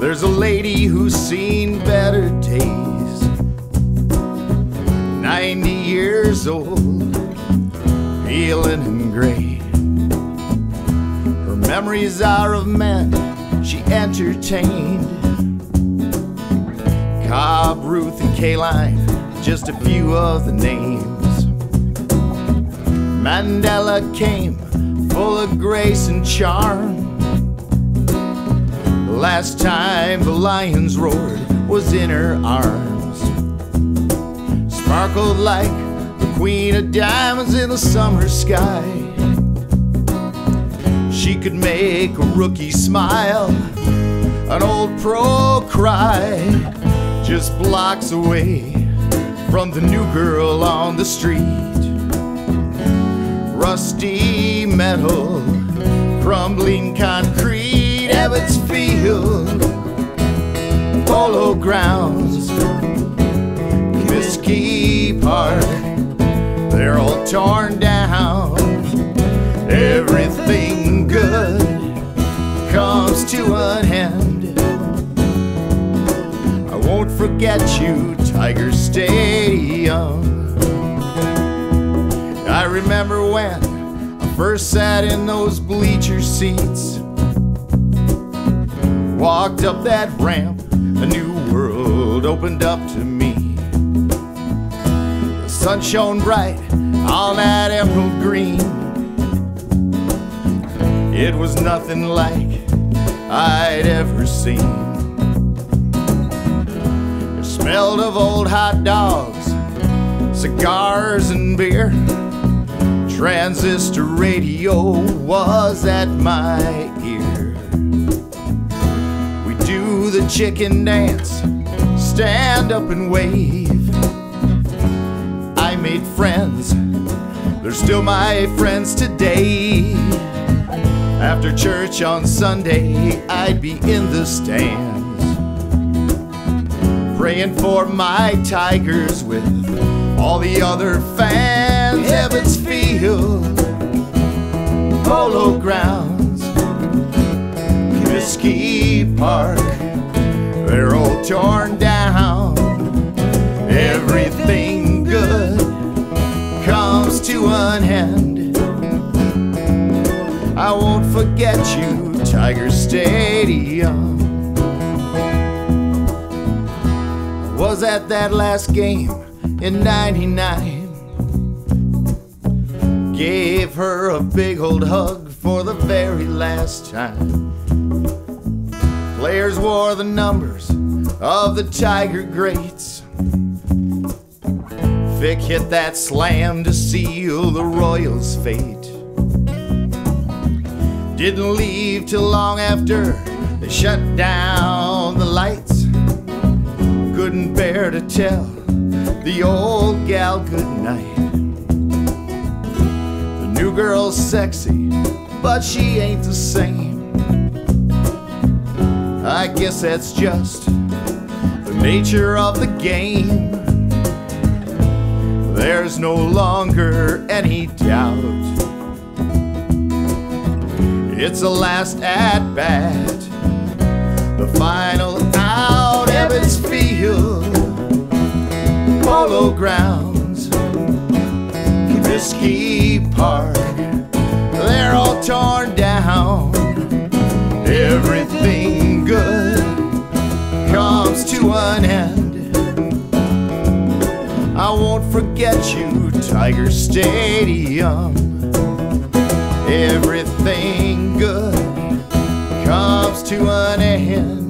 There's a lady who's seen better days. 90 years old, feeling in gray. Her memories are of men she entertained. Cobb, Ruth, and Kaline, just a few of the names. Mandela came full of grace and charm. Last time the lions roared was in her arms. Sparkled like the queen of diamonds in the summer sky. She could make a rookie smile, an old pro cry, just blocks away from the new girl on the street rusty metal, crumbling concrete, Ebbets Field, Polo Grounds, Comiskey Park, they're all torn down. Everything good comes to an end. I won't forget you, Tiger Stadium. I remember when I first sat in those bleacher seats. Walked up that ramp, a new world opened up to me. The sun shone bright on that emerald green. It was nothing like I'd ever seen. It smelled of old hot dogs, cigars, and beer. Transistor radio was at my ear. The chicken dance, stand up and wave. I made friends, they're still my friends today. After church on Sunday, I'd be in the stands, praying for my Tigers with all the other fans. Ebbets Field, Polo Grounds, Comiskey Park, torn down. Everything good comes to an end. I won't forget you, Tiger Stadium. Was at that last game in 99. Gave her a big old hug for the very last time. Players wore the numbers of the Tiger greats. Fick hit that slam to seal the Royals' fate. Didn't leave till long after they shut down the lights. Couldn't bear to tell the old gal good night. The new girl's sexy, but she ain't the same. I guess that's just nature of the game. There's no longer any doubt. It's the last at bat, the final out, Ebbets Field, Polo Grounds, Comiskey Park. They're all torn down. Everything comes to an end. I won't forget you, Tiger Stadium. Everything good comes to an end.